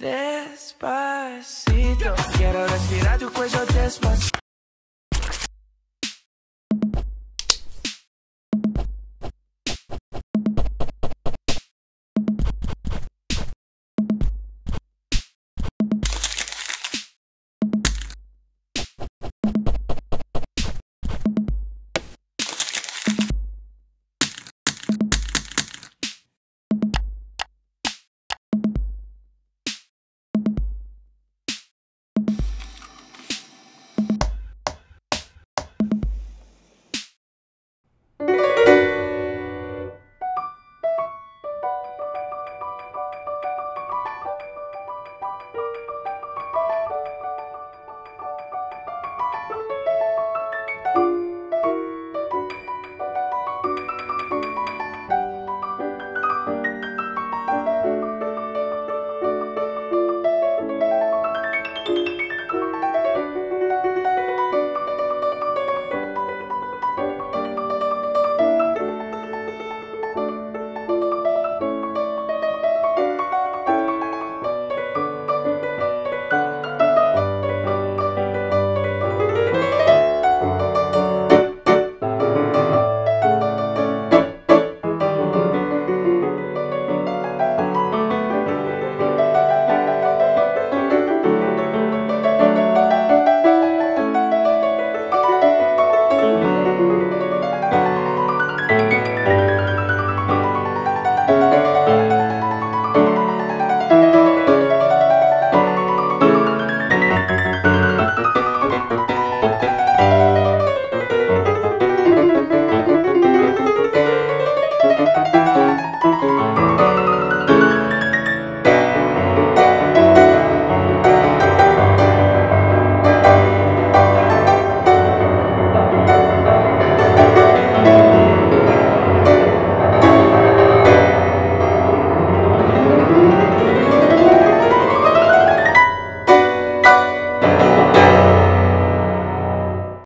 Despacito, quiero respirar tu cuello despacito.